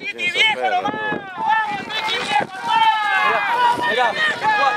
弟弟厉害了哇哇弟弟厉害了哇哇弟弟厉